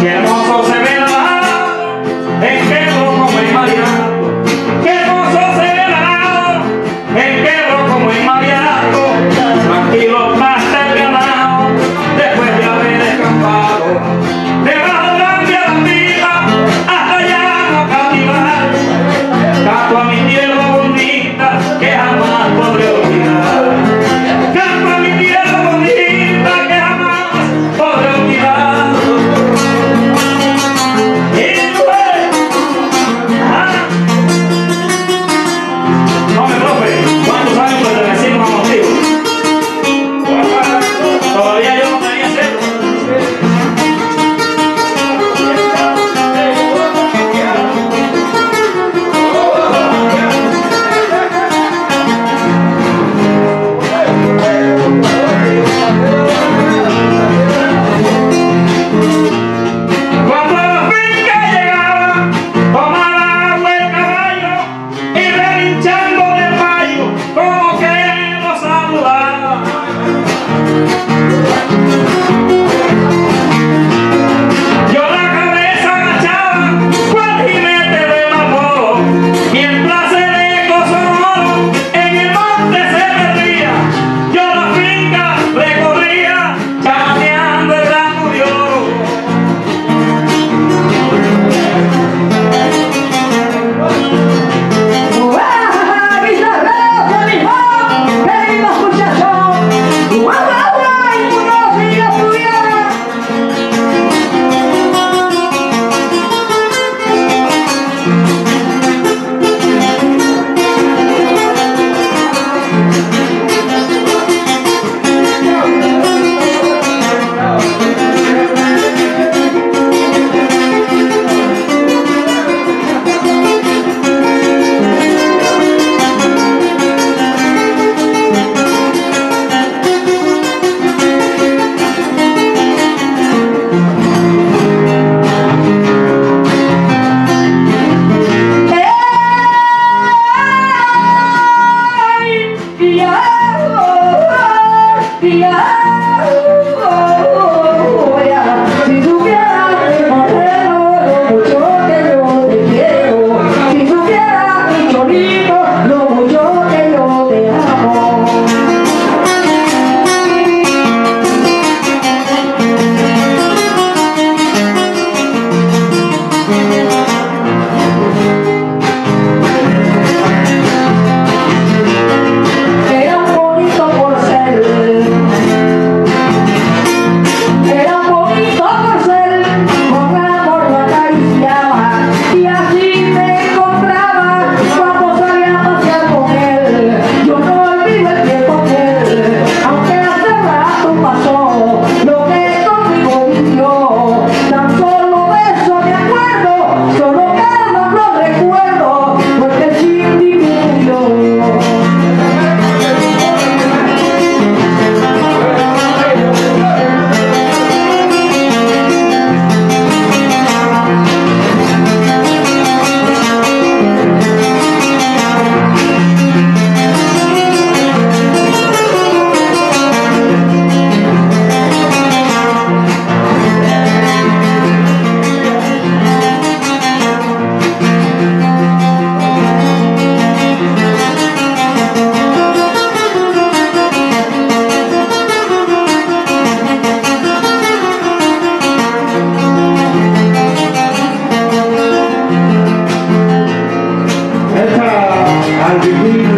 Qué I did